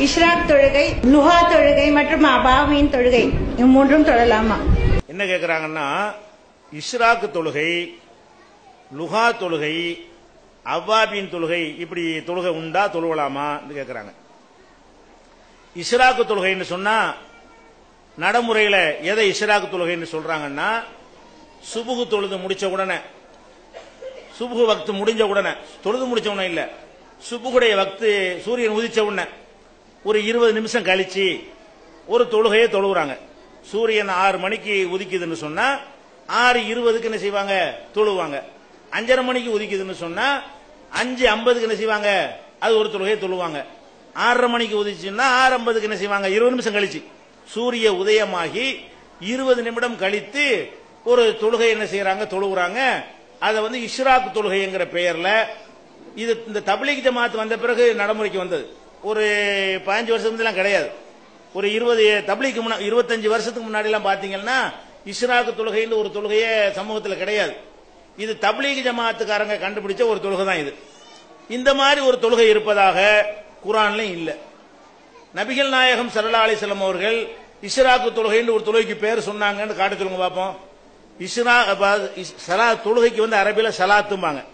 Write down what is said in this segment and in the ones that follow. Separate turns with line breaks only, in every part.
இஷ்ராக் தொழுகை லுஹா தொழுகை மற்றும் அபாமீன் தொழுகை. இம்மூன்றும் தொழலாமா
என்ன கேட்குறாங்கன்னா இஷ்ராக் தொழுகை லுஹா தொழுகை அவ்வாபின் தொழுகை இப்படி தொழுகை உண்டா தொழுவலாமான்னு கேட்குறாங்க இஸ்ராக்கு தொழுகைன்னு சொன்னா நடைமுறையில் எதை இஸ்ராக்கு தொழுகைன்னு சொல்றாங்கன்னா சுபுகு தொழுது முடிச்ச உடனே சுபுகு வக்து முடிஞ்ச உடனே தொழுது முடிச்ச உடனே இல்ல சுபுகுடைய வக்து சூரியன் உதிச்ச உடனே ஒரு இருபது நிமிஷம் கழிச்சு ஒரு தொழுகையை தொழுகிறாங்க சூரியன் ஆறு மணிக்கு உதிக்குதுன்னு சொன்னா ஆறு இருபதுக்கு என்ன செய்வாங்க? தொழுவாங்க. அஞ்சரை மணிக்கு உதிக்குதுன்னு சொன்னா அஞ்சு ஐம்பதுக்கு என்ன செய்வாங்க? அது ஒரு தொழுகையை தொழுவாங்க. ஆறரை மணிக்கு உதிச்சுன்னா ஆறு ஐம்பதுக்கு என்ன செய்வாங்க? இருபது நிமிஷம் கழிச்சு. சூரிய உதயமாகி இருபது நிமிடம் கழித்து ஒரு தொழுகை என்ன செய்யறாங்க தொழுகிறாங்க அதை வந்து இஷ்ராக் தொழுகைங்கிற பெயர்ல இது இந்த தபிலிக் ஜமாத் வந்த பிறகு நடைமுறைக்கு வந்தது. ஒரு பதினஞ்சு வருஷத்துலாம் கிடையாது. ஒரு இருபது தபிலிக்கு முன்னா இருபத்தஞ்சு வருஷத்துக்கு முன்னாடி எல்லாம் பாத்தீங்கன்னா இஸ்ராக்கு தொழுகைன்னு ஒரு தொழுகையே சமூகத்தில் கிடையாது. இது தபிலீக் ஜமாத்துக்காரங்க கண்டுபிடிச்ச ஒரு தொழுகை தான் இது. இந்த மாதிரி ஒரு தொழுகை இருப்பதாக குரான்லயும் இல்ல. நபிகள் நாயகம் சரலா அலிஸ்லாம் அவர்கள் இஸ்ராக்கு தொழுகைன்னு ஒரு தொழுகைக்கு பேர் சொன்னாங்கன்னு காட்ட சொல்லுங்க பார்ப்போம் இஸ்ரா இஸ்- சலா தொழுகைக்கு வந்து அரபியில் சலாத்தும்பாங்க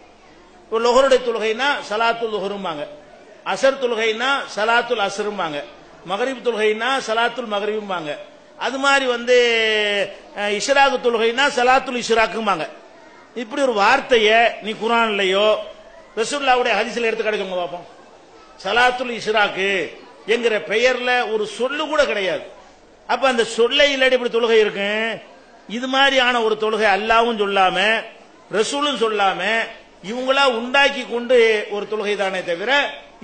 ஒரு லொஹருடைய தொழுகைன்னா சலாத்து லொஹரும்பாங்க. அசர் தொழுகைனா சலாத்துல் அசரும்பாங்க மகரிப் தொழுகைனா சலாத்துல் மகரிபும்பாங்க. அது மாதிரி வந்து அஹ், இஷ்ராக்கு தொழுகைனா சலாத்துல் இஷராக்கும்பாங்க இப்படி ஒரு வார்த்தையை நீ குரான்லையோ ரசூல்லாவுடைய ஹதிசில் எடுத்து கிடைக்குங்க பார்ப்போம் சலாத்துல் இஷ்ராக்கு என்கிற பெயர்ல ஒரு சொல்லு கூட கிடையாது. அப்ப அந்த சொல்லை இல்லாடி இப்படி தொழுகை இருக்கு? இது மாதிரியான ஒரு தொழுகை அல்லாவும் சொல்லாம ரசூலும் சொல்லாம இவங்களா உண்டாக்கி கொண்டு ஒரு தொழுகை தானே தவிர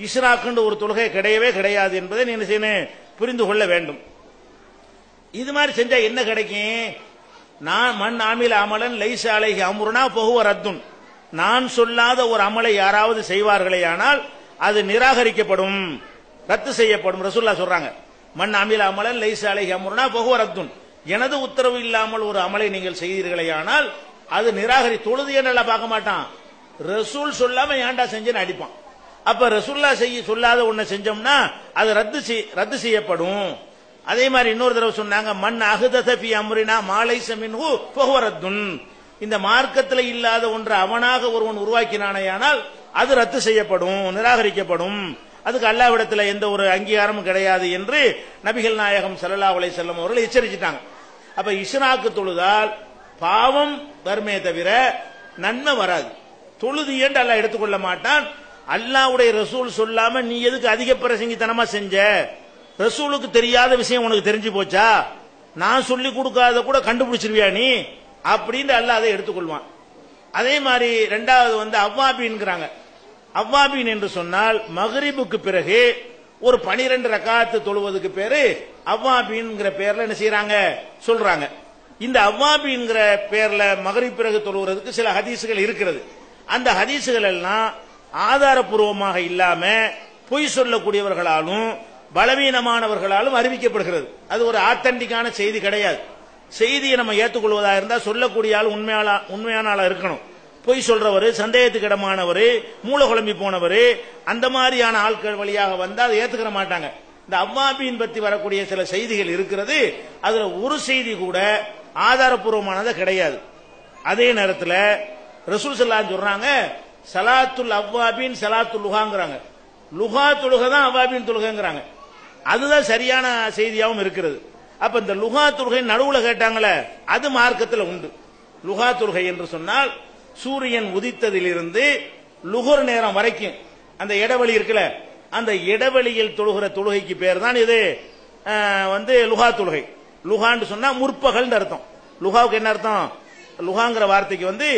இஸ்ராக்குன்ற ஒரு தொழுகை கிடையவே கிடையாது என்பதை நீ என்ன செய்யணும் புரிந்து கொள்ள வேண்டும். இது மாதிரி செஞ்சா என்ன கிடைக்கும்? நான் மண் ஆமில் அமலன் லைச அலைஹி அமுருனா பகுவ ரத்துன். நான் சொல்லாத ஒரு அமலை யாராவது செய்வார்களேயானால் அது நிராகரிக்கப்படும் ரத்து செய்யப்படும். ரசூல்லா சொல்றாங்க மண் அமில அமலன் லைச அலைஹி அமுருனா பகுவ ரத்துன். எனது உத்தரவு இல்லாமல் ஒரு அமலை நீங்கள் செய்தீர்களேயானால் அது நிராகரி தொழுது என்ன பார்க்க மாட்டான்? ரசூல் சொல்லாம ஏன்டா செஞ்சுன்னு அடிப்பான். அப்ப ரசுல்லா செய்ய சொல்லாத ஒன்ன செஞ்சோம்னா அது ரத்து செய்- ரத்து செய்யப்படும். அதே மாதிரி இன்னொரு தடவை சொன்னாங்க மண் அகுதத பி அம்ரினா மாலை சமின்ஹு ஃபஹுவரத்துன் இந்த மார்க்கத்தில் இல்லாத ஒன்று அவனாக ஒருவன் உருவாக்கினானேயானால் அது ரத்து செய்யப்படும் நிராகரிக்கப்படும். அதுக்கு அல்லாவிடத்தில் எந்த ஒரு அங்கீகாரமும் கிடையாது என்று நபிகள் நாயகம் சல்லா உலை செல்லம் அவர்கள் எச்சரிச்சிட்டாங்க. அப்ப இஸ்ராக்கு தொழுதால் பாவம் வருமே தவிர நன்மை வராது. தொழுது என்று அல்ல எடுத்துக்கொள்ள மாட்டான்? அல்லாவுடைய ரசூல் சொல்லாம நீ எதுக்கு அதிக பிரசங்கித்தனமா செஞ்ச? ரசூலுக்கு தெரியாத விஷயம் உனக்கு தெரிஞ்சு போச்சா? நான் சொல்லி கொடுக்காத கூட கண்டுபிடிச்சிருவியா நீ? அப்படின்னு அல்லாஹ் அதை எடுத்துக்கொள்வான். அதே மாதிரி ரெண்டாவது வந்து அவ்வாபின்ங்கிறாங்க அவ்வாபின் என்று சொன்னால் மகரிபுக்கு பிறகு ஒரு பனிரெண்டு ரக்காத்து தொழுவதுக்கு பேரு அவ்வாபின்ங்கிற பேர்ல என்ன செய்யறாங்க சொல்றாங்க. இந்த அவ்வாபின்ங்கிற பேர்ல மகரிப் பிறகு தொழுவதற்கு சில ஹதீசுகள் இருக்கிறது. அந்த ஹதீசுகள் எல்லாம் ஆதாரபூர்வமாக இல்லாம பொய் சொல்லக்கூடியவர்களாலும் பலவீனமானவர்களாலும் அறிவிக்கப்படுகிறது. அது ஒரு ஆத்தன்டிக்கான செய்தி கிடையாது. செய்தியை நம்ம ஏற்றுக்கொள்வதா இருந்தால் சொல்லக்கூடிய ஆள் உண்மையாளா உண்மையான ஆளா இருக்கணும். பொய் சொல்றவர் சந்தேகத்துக்கு இடமானவர் மூல குழம்பி போனவர் அந்த மாதிரியான ஆட்கள் வழியாக வந்தால் அதை ஏத்துக்கிற மாட்டாங்க. இந்த அவ்வாபியின் பத்தி வரக்கூடிய சில செய்திகள் இருக்கிறது. அதுல ஒரு செய்தி கூட ஆதாரபூர்வமானது கிடையாது. அதே நேரத்தில் ரசூல் ஸல்லல்லாஹு சொல்றாங்க சலாத்துல் அவ்வாபின் சலாத்துல் லுஹாங்கிறாங்க. லுகா தொழுக தான் அவ்வாபின் தொழுகைங்கிறாங்க. அதுதான் சரியான செய்தியாகவும் இருக்கிறது. அப்ப இந்த லுகா தொழுகை நடுவுல கேட்டாங்களே அது மார்க்கத்தில் உண்டு. லுகா தொழுகை என்று சொன்னால் சூரியன் உதித்ததிலிருந்து லுகர் நேரம் வரைக்கும் அந்த இடைவெளி இருக்குல்ல அந்த இடைவெளியில் தொழுகிற தொழுகைக்கு பேர் தான் இது வந்து லுஹா. தொழுகை லுஹான்னு சொன்னா முற்பகல் அர்த்தம். லுகாவுக்கு என்ன அர்த்தம்? லுஹாங்கிற வார்த்தைக்கு வந்து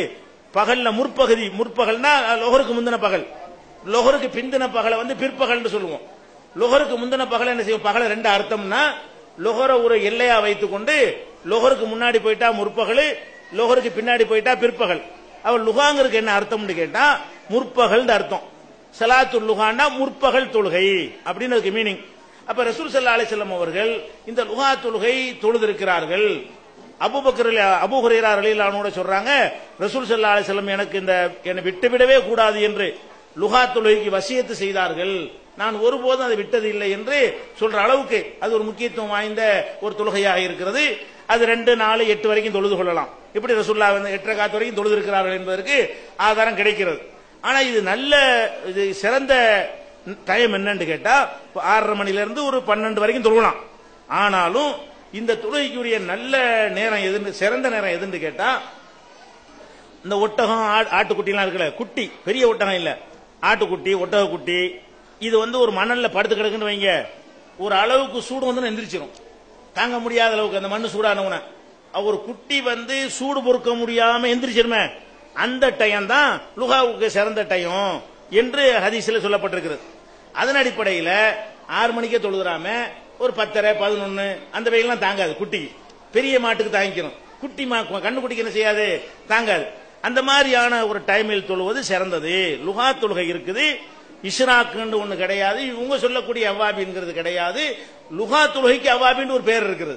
பகல்ல முற்பகுதி முற்பகல்னா லொகருக்கு முந்தின பகல். லொகருக்கு பிந்தின பகலை வந்து பிற்பகல்னு சொல்லுவோம். லொகருக்கு முந்தின பகலை என்ன செய்வோம்? பகல ரெண்டு அர்த்தம்னா லொஹர ஒரு எல்லையா வைத்துக்கொண்டு லொகருக்கு முன்னாடி போயிட்டா முற்பகல் லொகருக்கு பின்னாடி போயிட்டா பிற்பகல். அவள் லுகாங்கிறதுக்கு என்ன அர்த்தம்னு கேட்டா முற்பகல் அர்த்தம். சலாத்துல் லுகான்னா முற்பகல் தொழுகை அப்படின்னு அதுக்கு மீனிங் அப்ப ரசூல் சல்லா அலிசல்லம் அவர்கள் இந்த லுகா தொழுகை தொழுதிருக்கிறார்கள். அபுபக்கர் அபூ ஹுரைரா சொல்றாங்க ரசூல் சல்லா அலைஹி எனக்கு இந்த என்னை விட்டுவிடவே கூடாது என்று லுகா தொழுகைக்கு வசியத்து செய்தார்கள். நான் ஒருபோதும் அதை விட்டது இல்லை என்று சொல்ற அளவுக்கு அது ஒரு முக்கியத்துவம் வாய்ந்த ஒரு தொழுகையாக இருக்கிறது. அது ரெண்டு நாலு எட்டு வரைக்கும் தொழுது கொள்ளலாம். இப்படி ரசுல்லா வந்து எட்டரை காத்து வரைக்கும் தொழுது இருக்கிறார்கள் என்பதற்கு ஆதாரம் கிடைக்கிறது. ஆனா இது நல்ல இது சிறந்த டைம் என்னன்னு கேட்டா ஆறரை மணில இருந்து ஒரு பன்னெண்டு வரைக்கும் தொழுகலாம். ஆனாலும் இந்த தொழுகைக்குரிய நல்ல நேரம் எதுன்னு சிறந்த நேரம் எதுன்னு கேட்டா இந்த ஒட்டகம் ஆட்டுக்குட்டிலாம் இருக்குல்ல குட்டி பெரிய ஒட்டகம் இல்ல. ஆட்டுக்குட்டி ஒட்டக குட்டி இது வந்து ஒரு மணல்ல படுத்து கிடக்குன்னு வைங்க. ஒரு அளவுக்கு சூடு வந்து எந்திரிச்சிடும் தாங்க முடியாத அளவுக்கு அந்த மண்ணு சூடானவன ஒரு குட்டி வந்து சூடு பொறுக்க முடியாம எந்திரிச்சிருமே. அந்த டயம் தான் லுகாவுக்கு சிறந்த டயம் என்று ஹதீஸ்ல சொல்லப்பட்டிருக்கிறது. அதன் அடிப்படையில் ஆறு மணிக்கே தொழுகிறாம ஒரு பத்தரை பதினொன்னு அந்த வகையெல்லாம் தாங்காது குட்டிக்கு பெரிய மாட்டுக்கு தாங்கிக்கணும். குட்டி மா கண்ணு குட்டிக்கு என்ன செய்யாது? தாங்காது. அந்த மாதிரியான ஒரு டைமில் தொழுவது சிறந்தது. லுகா தொழுகை இருக்குது. இஷ்ராக்குன்னு ஒன்று கிடையாது. இவங்க சொல்லக்கூடிய அவாபிங்கிறது கிடையாது. லுகா தொழுகைக்கு அவாபின்னு ஒரு பேர் இருக்குது.